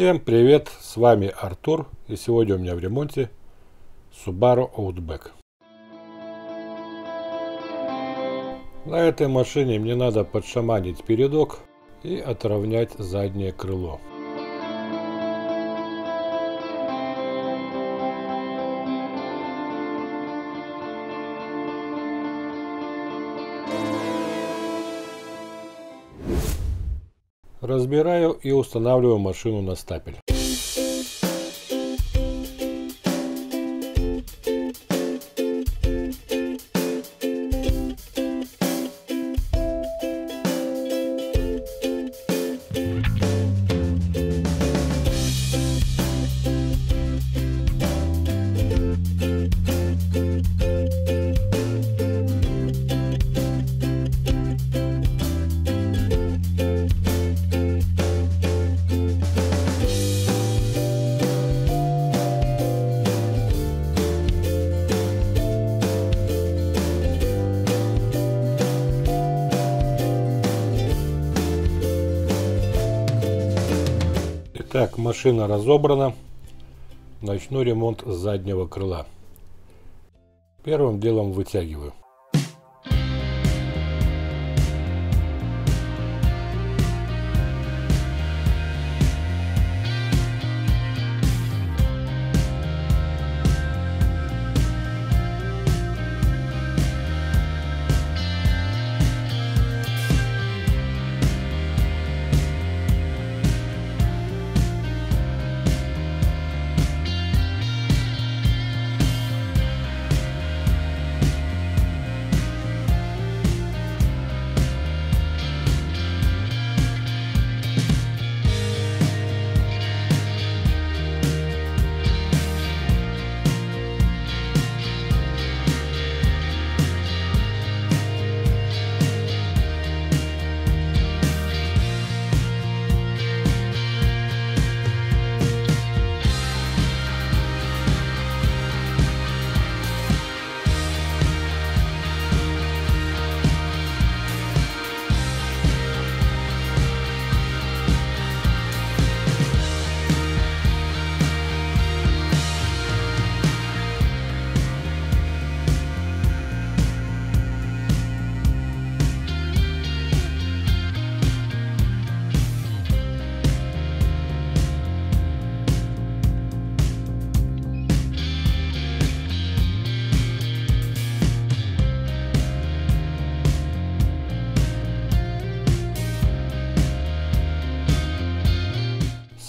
Всем привет, с вами Артур и сегодня у меня в ремонте Subaru Outback. На этой машине мне надо подшаманить передок и отровнять заднее крыло. Разбираю и устанавливаю машину на стапель. Так, машина разобрана. Начну ремонт заднего крыла. Первым делом вытягиваю.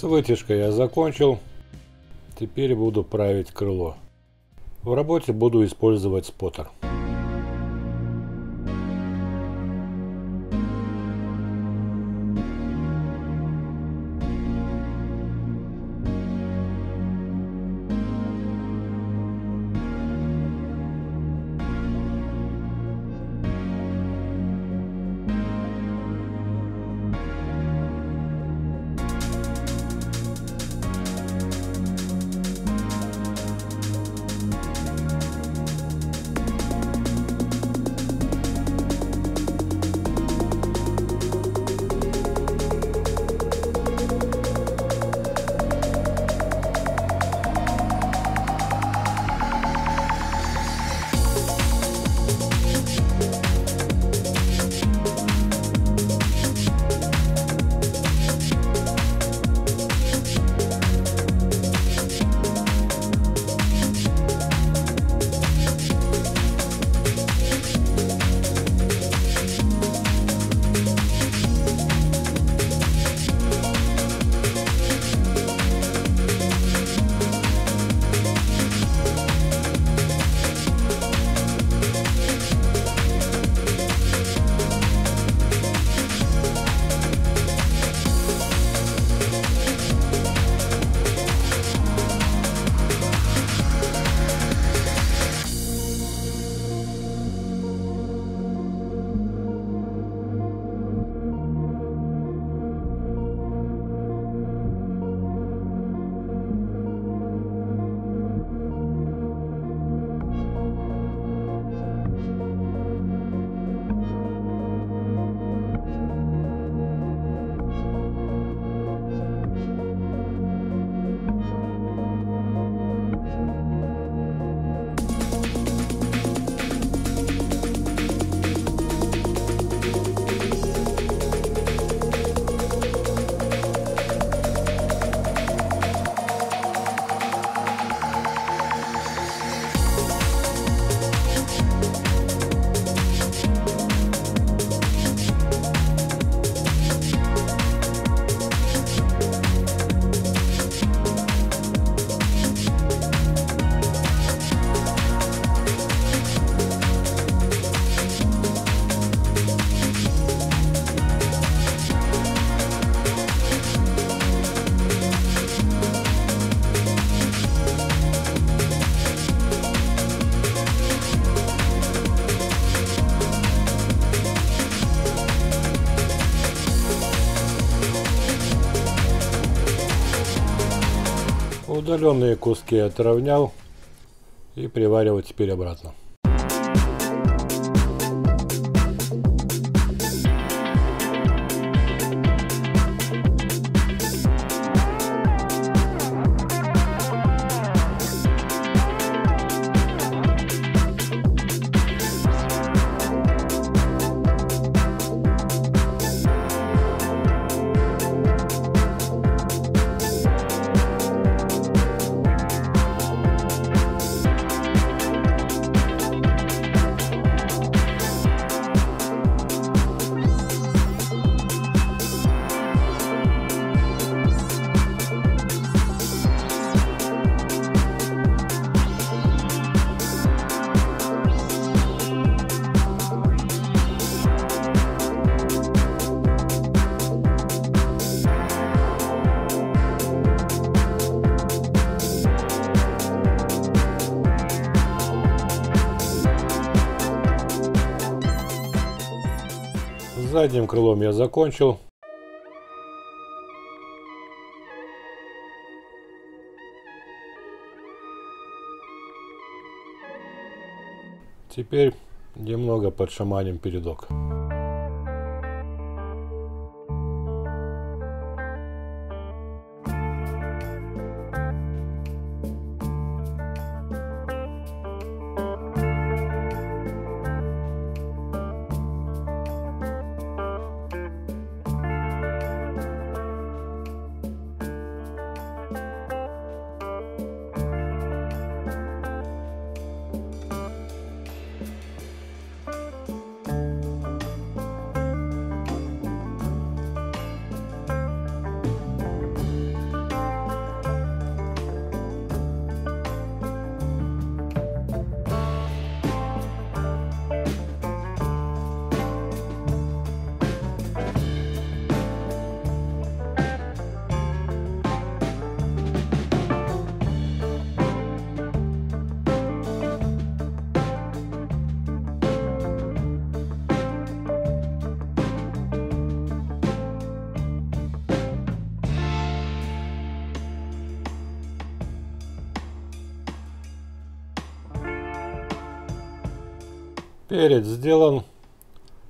С вытяжкой я закончил. Теперь буду править крыло. В работе буду использовать споттер. Удаленные куски отравнял и приваривать теперь обратно. Задним крылом я закончил. Теперь немного подшаманим передок. Перед сделан.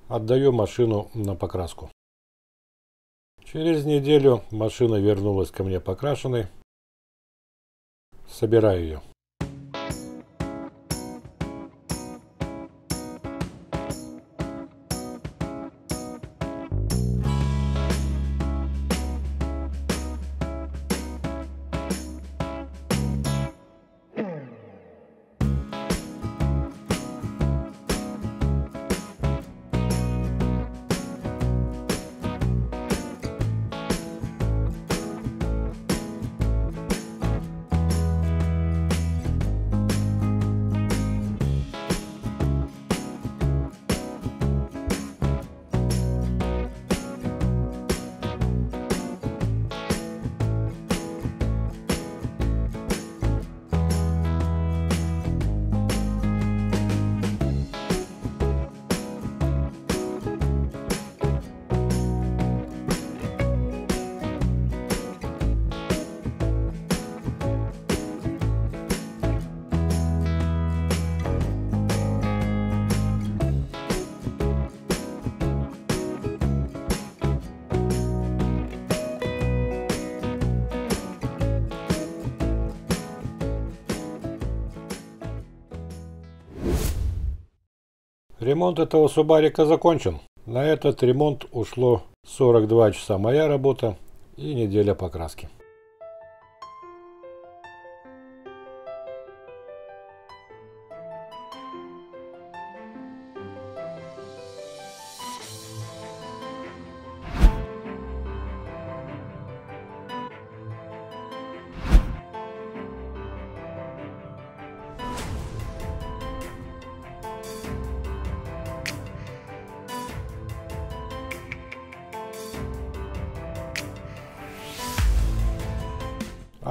Отдаю машину на покраску. Через неделю машина вернулась ко мне покрашенной. Собираю ее. Ремонт этого субарика закончен. На этот ремонт ушло 42 часа моя работа и неделя покраски.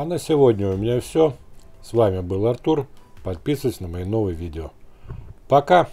А на сегодня у меня все. С вами был Артур. Подписывайтесь на мои новые видео. Пока!